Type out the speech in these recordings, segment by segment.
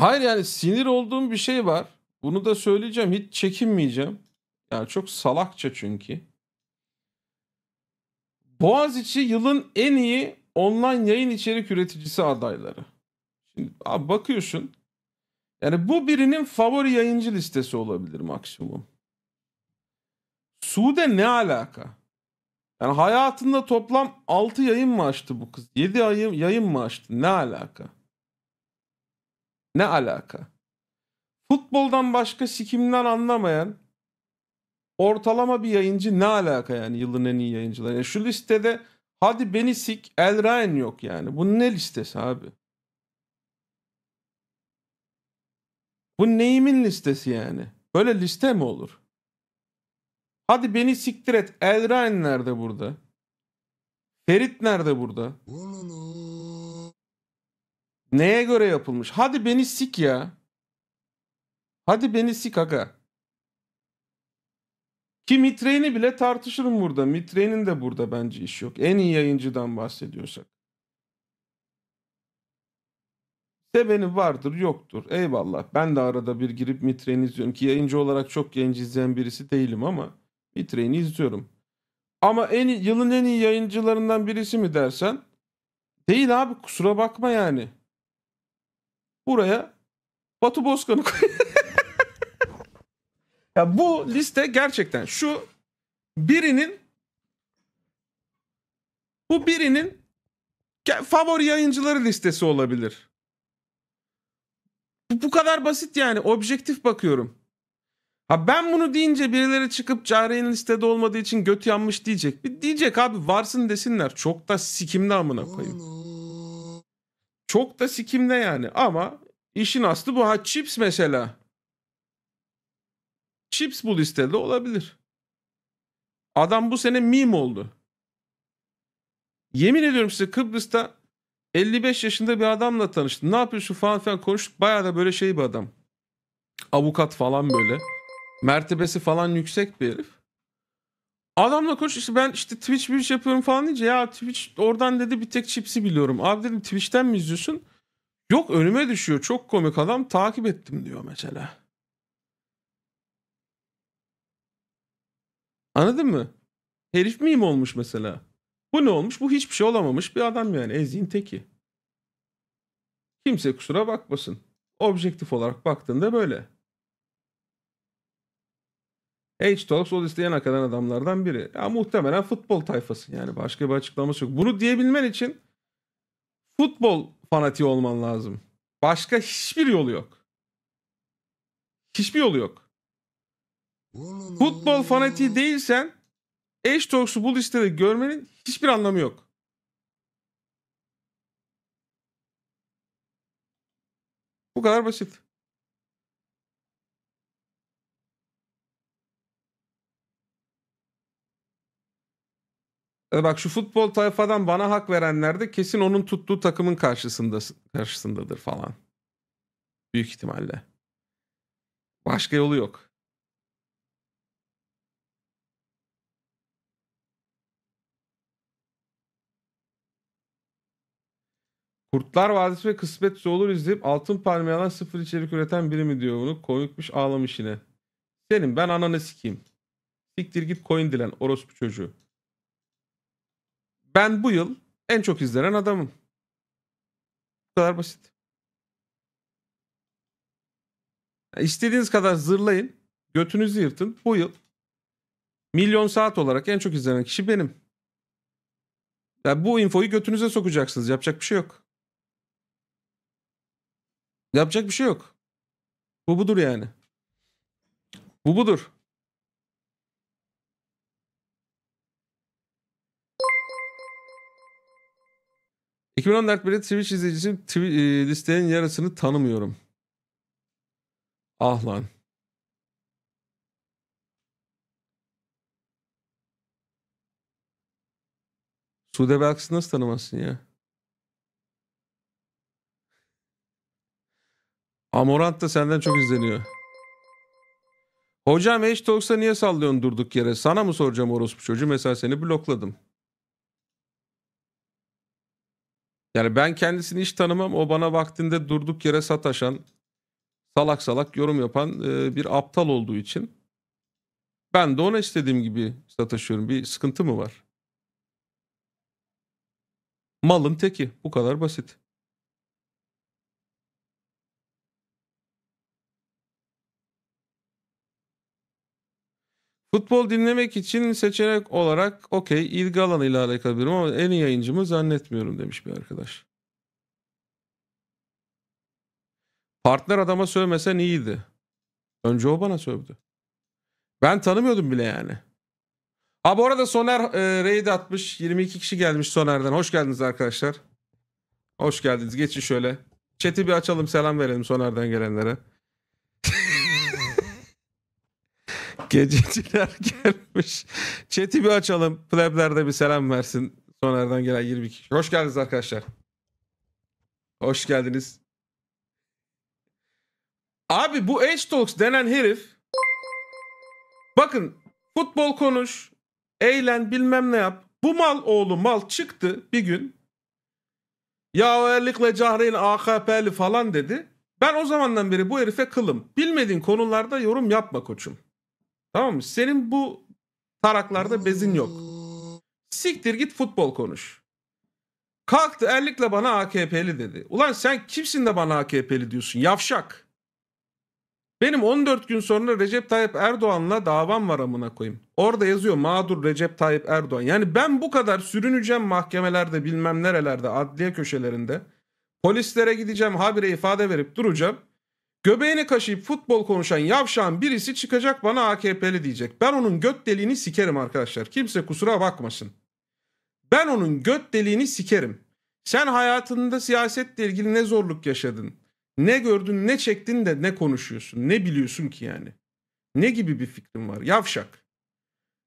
Hayır yani sinir olduğum bir şey var. Bunu da söyleyeceğim. Hiç çekinmeyeceğim. Yani çok salakça çünkü. Boğaziçi yılın en iyi online yayın içerik üreticisi adayları. Şimdi abi bakıyorsun. Yani bu birinin favori yayıncı listesi olabilir maksimum. Sude ne alaka? Yani hayatında toplam 6 yayın mı açtı bu kız? 7 yayın, yayın mı açtı? Ne alaka? Ne alaka? Futboldan başka sikimden anlamayan ortalama bir yayıncı ne alaka yani yılın en iyi yayıncıları? Yani şu listede hadi beni sik El Ryan yok yani. Bu ne listesi abi? Bu neyimin listesi yani? Böyle liste mi olur? Hadi beni siktir et. El Ryan nerede burada? Ferit nerede burada? Neye göre yapılmış? Hadi beni sik ya. Hadi beni sik aga. Ki Mitrey'ni bile tartışırım burada. Mitrey'nin de burada bence iş yok. En iyi yayıncıdan bahsediyorsak. Seveni vardır yoktur. Eyvallah. Ben de arada bir girip Mitrey'ni izliyorum. Ki yayıncı olarak çok yayıncı izleyen birisi değilim ama Mitrey'ni izliyorum. Ama en yılın en iyi yayıncılarından birisi mi dersen değil abi kusura bakma yani. Buraya Batu Bozkan'ı koy. ya bu liste gerçekten şu birinin bu birinin favori yayıncıları listesi olabilir. Bu, bu kadar basit yani. Objektif bakıyorum. Ha ben bunu deyince birileri çıkıp Cahre'nin listede olmadığı için göt yanmış diyecek. Bir diyecek abi varsın desinler. Çok da sikimde amına koyayım. Çok da sikimde yani ama işin aslı bu. Ha Chips mesela. Chips bu listede olabilir. Adam bu sene meme oldu. Yemin ediyorum size Kıbrıs'ta 55 yaşında bir adamla tanıştım. Ne yapıyorsun falan filan konuştuk. Bayağı da böyle şey bir adam. Avukat falan böyle. Mertebesi falan yüksek bir herif. Adamla konuş işte ben işte Twitch bir iş yapıyorum falan deyince ya Twitch oradan dedi bir tek chipsi biliyorum. Abi dedim Twitch'ten mi izliyorsun? Yok önüme düşüyor çok komik adam takip ettim diyor mesela. Anladın mı? Herif miyim olmuş mesela? Bu ne olmuş? Bu hiçbir şey olamamış bir adam yani. Ezin teki. Kimse kusura bakmasın. Objektif olarak baktığında böyle. H-Talks o listeye nakalan adamlardan biri. Ya muhtemelen futbol tayfası yani başka bir açıklaması yok. Bunu diyebilmen için futbol fanatiği olman lazım. Başka hiçbir yolu yok. Hiçbir yolu yok. Futbol fanatiği değilsen H-Talks'u bu listede görmenin hiçbir anlamı yok. Bu kadar basit. E bak şu futbol tayfadan bana hak verenler de kesin onun tuttuğu takımın karşısında karşısındadır falan. Büyük ihtimalle. Başka yolu yok. Kurtlar Vadisi ve Kısmetse Olur izleyip Altın Palmiye'den sıfır içerik üreten biri mi diyor bunu. Komikmiş ağlamış yine. Senin ben ananı sikeyim. Siktir git coin dilen orospu çocuğu. Ben bu yıl en çok izlenen adamım. Bu kadar basit. İstediğiniz kadar zırlayın. Götünüzü yırtın. Bu yıl milyon saat olarak en çok izlenen kişi benim. Ya bu infoyu götünüze sokacaksınız. Yapacak bir şey yok. Yapacak bir şey yok. Bu budur yani. Bu budur. 2014 beri Twitch izleyicisi e, listenin yarısını tanımıyorum. Ah lan. Sude Belkıs'ı nasıl tanımazsın ya? Amorant da senden çok izleniyor. Hocam H-Talks'a niye sallıyorsun durduk yere? Sana mı soracağım orospu çocuğu? Mesela seni blokladım. Yani ben kendisini hiç tanımam. O bana vaktinde durduk yere sataşan, salak salak yorum yapan e, bir aptal olduğu için ben de ona istediğim gibi sataşıyorum. Bir sıkıntı mı var? Malın teki. Bu kadar basit. Futbol dinlemek için seçenek olarak okey ilgi alanıyla alakalı bir ama en iyi yayıncımı zannetmiyorum demiş bir arkadaş. Partner adama sövmesen iyiydi. Önce o bana sövdü. Ben tanımıyordum bile yani. Ha bu arada Soner e, raid atmış. 22 kişi gelmiş Soner'den. Hoş geldiniz arkadaşlar. Hoş geldiniz. Geçin şöyle. Chat'i bir açalım selam verelim Soner'den gelenlere. Gececiler gelmiş. Chat'i bir açalım. Plebler de bir selam versin. Soner'den gelen 22 kişi. Hoş geldiniz arkadaşlar. Hoş geldiniz. Abi bu H-Talks denen herif bakın futbol konuş, eğlen bilmem ne yap. Bu mal oğlu mal çıktı bir gün. Yaverlikle Cahreyn AKP'li falan dedi. Ben o zamandan beri bu herife kılım. Bilmediğin konularda yorum yapma koçum. Tamam mı? Senin bu taraklarda bezin yok. Siktir git futbol konuş. Kalktı erlikle bana AKP'li dedi. Ulan sen kimsin de bana AKP'li diyorsun? Yavşak. Benim 14 gün sonra Recep Tayyip Erdoğan'la davam var amına koyayım. Orada yazıyor mağdur Recep Tayyip Erdoğan. Yani ben bu kadar sürüneceğim mahkemelerde bilmem nerelerde adliye köşelerinde. Polislere gideceğim habire ifade verip duracağım. Göbeğini kaşıyıp futbol konuşan yavşağın birisi çıkacak bana AKP'li diyecek. Ben onun göt deliğini sikerim arkadaşlar. Kimse kusura bakmasın. Ben onun göt deliğini sikerim. Sen hayatında siyasetle ilgili ne zorluk yaşadın? Ne gördün, ne çektin de ne konuşuyorsun? Ne biliyorsun ki yani? Ne gibi bir fikrin var? Yavşak.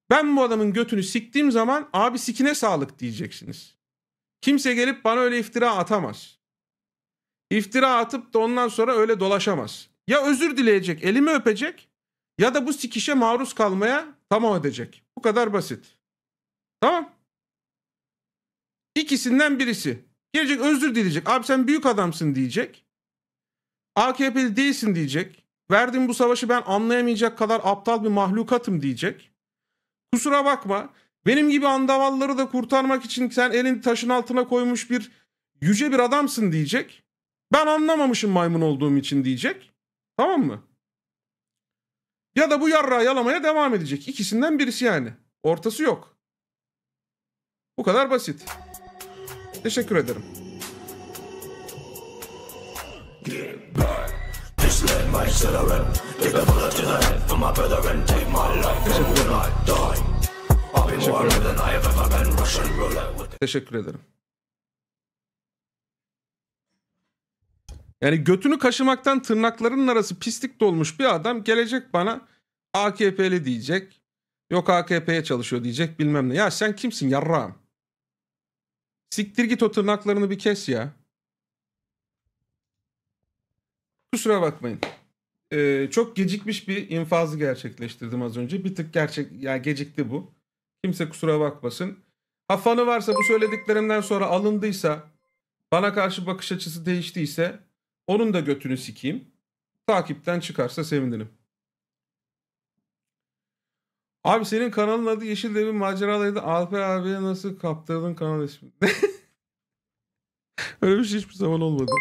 Ben bu adamın götünü siktiğim zaman abi sikine sağlık diyeceksiniz. Kimse gelip bana öyle iftira atamaz. İftira atıp da ondan sonra öyle dolaşamaz. Ya özür dileyecek, elimi öpecek ya da bu sikişe maruz kalmaya tamam edecek. Bu kadar basit. Tamam. İkisinden birisi. Gelecek özür dileyecek. Abi sen büyük adamsın diyecek. AKP'li değilsin diyecek. Verdiğim bu savaşı ben anlayamayacak kadar aptal bir mahlukatım diyecek. Kusura bakma. Benim gibi andavalları da kurtarmak için sen elini taşın altına koymuş bir yüce bir adamsın diyecek. Ben anlamamışım maymun olduğum için diyecek. Tamam mı? Ya da bu yarrağı yalamaya devam edecek. İkisinden birisi yani. Ortası yok. Bu kadar basit. Teşekkür ederim. Teşekkür ederim. Yani götünü kaşımaktan tırnaklarının arası pislik dolmuş bir adam gelecek bana AKP'li diyecek. Yok AKP'ye çalışıyor diyecek bilmem ne. Ya sen kimsin yarrağım? Siktir git o tırnaklarını bir kes ya. Kusura bakmayın. Ee, çok gecikmiş bir infazı gerçekleştirdim az önce. Bir tık gerçek ya yani gecikti bu. Kimse kusura bakmasın. Ha fanı varsa bu söylediklerimden sonra alındıysa, bana karşı bakış açısı değiştiyse onun da götünü sikeyim. Takipten çıkarsa sevinirim. Abi senin kanalın adı Yeşil Devin Maceralarıydı. Alper abiye nasıl kaptırdın kanal ismi? Öyle bir şey hiçbir zaman olmadı.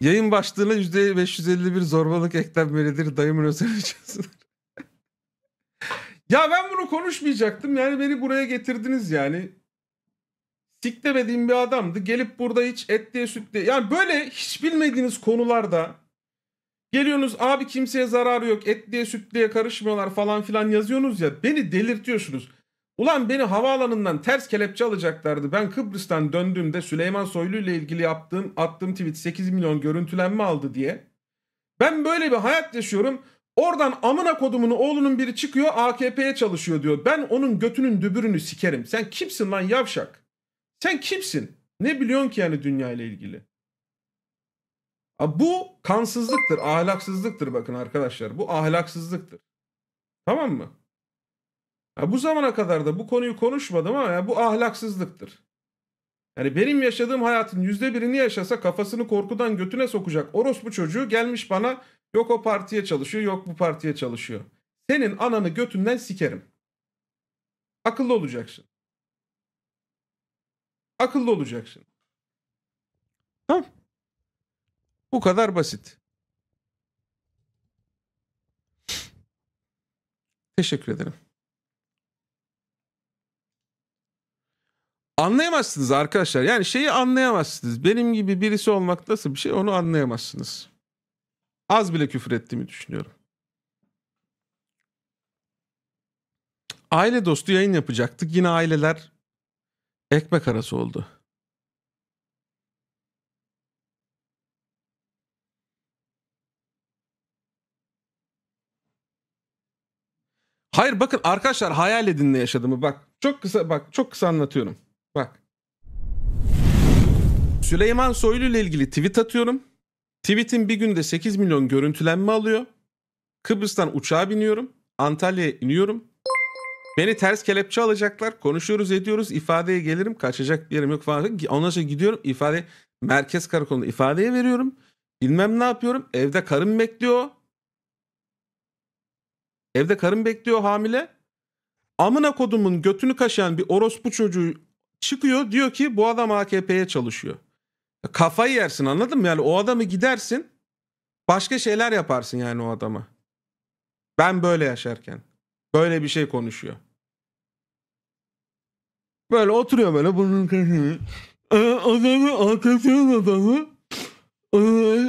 Yayın başlığına %551 zorbalık eklenmelidir. Dayımın özel açısıdır. ya ben bunu konuşmayacaktım. Yani beni buraya getirdiniz yani. Siklemediğim bir adamdı. Gelip burada hiç et diye süt diye. Yani böyle hiç bilmediğiniz konularda geliyorsunuz abi kimseye zararı yok. Et diye süt diye karışmıyorlar falan filan yazıyorsunuz ya. Beni delirtiyorsunuz. Ulan beni havaalanından ters kelepçe alacaklardı. Ben Kıbrıs'tan döndüğümde Süleyman Soylu ile ilgili yaptığım attığım tweet 8 milyon görüntülenme aldı diye. Ben böyle bir hayat yaşıyorum. Oradan amına kodumun oğlunun biri çıkıyor AKP'ye çalışıyor diyor. Ben onun götünün dübürünü sikerim. Sen kimsin lan yavşak? Sen kimsin? Ne biliyorsun ki yani dünya ile ilgili? Bu kansızlıktır, ahlaksızlıktır bakın arkadaşlar. Bu ahlaksızlıktır. Tamam mı? Ya bu zamana kadar da bu konuyu konuşmadım ama ya bu ahlaksızlıktır. Yani benim yaşadığım hayatın yüzde birini yaşasa kafasını korkudan götüne sokacak orospu çocuğu gelmiş bana yok o partiye çalışıyor yok bu partiye çalışıyor. Senin ananı götünden sikerim. Akıllı olacaksın. Akıllı olacaksın. Tamam. Bu kadar basit. Teşekkür ederim. Anlayamazsınız arkadaşlar. Yani şeyi anlayamazsınız. Benim gibi birisi olmak nasıl bir şey onu anlayamazsınız. Az bile küfür ettiğimi düşünüyorum. Aile dostu yayın yapacaktık. Yine aileler ekmek arası oldu. Hayır bakın arkadaşlar hayal edin ne yaşadığımı bak. Çok kısa bak çok kısa anlatıyorum. Bak. Süleyman Soylu ile ilgili tweet atıyorum. Tweet'in bir günde 8 milyon görüntülenme alıyor. Kıbrıs'tan uçağa biniyorum. Antalya'ya iniyorum. Beni ters kelepçe alacaklar. Konuşuyoruz ediyoruz. ifadeye gelirim. Kaçacak bir yerim yok falan. Ondan sonra gidiyorum. ifade merkez karakolunda ifadeye veriyorum. Bilmem ne yapıyorum. Evde karım bekliyor. Evde karım bekliyor hamile. Amına kodumun götünü kaşıyan bir orospu çocuğu çıkıyor diyor ki bu adam AKP'ye çalışıyor. Kafayı yersin anladın mı? Yani o adamı gidersin başka şeyler yaparsın yani o adama. Ben böyle yaşarken. Böyle bir şey konuşuyor. Böyle oturuyor böyle bunun kaşını. Adamı AKP'nin adamı.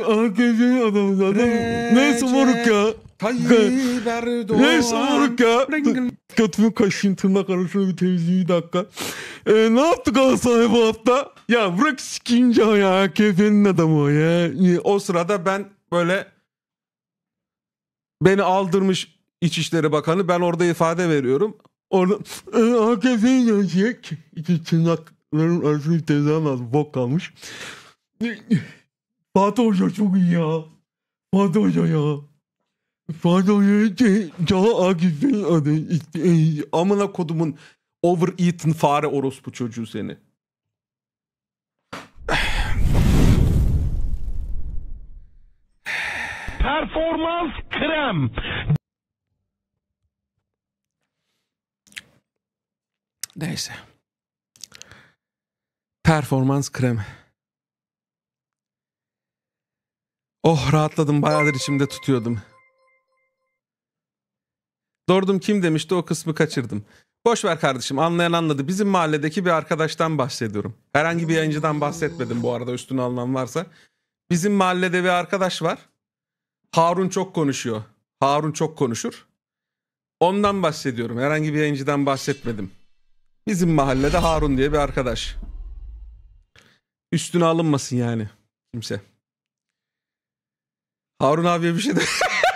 AKP'nin adamı zaten. Neyse moruk ya. Tayyip Erdoğan. Neyse moruk ya. Götümü kaşıyım tırnak arasına bir temizliği bir dakika. Ee, ne yaptı Galatasaray bu hafta? Ya bırak sikince ya. AKP'nin adamı o ya. O sırada ben böyle beni aldırmış İçişleri Bakanı ben orada ifade veriyorum. Orada e, AKP'yi gelecek. İki tırnakların arasında bir tezahürat lazım. Bok kalmış. Fatih Hoca çok iyi ya. Fatih Hoca ya. Fatih Cala AKP'nin adı. Amına kodumun overeaten fare orospu çocuğu seni. Performans krem. Neyse. Performans krem. Oh rahatladım bayağıdır içimde tutuyordum. Dordum kim demişti o kısmı kaçırdım. Boş ver kardeşim anlayan anladı. Bizim mahalledeki bir arkadaştan bahsediyorum. Herhangi bir yayıncıdan bahsetmedim bu arada üstüne alınan varsa. Bizim mahallede bir arkadaş var. Harun çok konuşuyor. Harun çok konuşur. Ondan bahsediyorum. Herhangi bir yayıncıdan bahsetmedim. Bizim mahallede Harun diye bir arkadaş. Üstüne alınmasın yani kimse. Harun abiye bir şey de...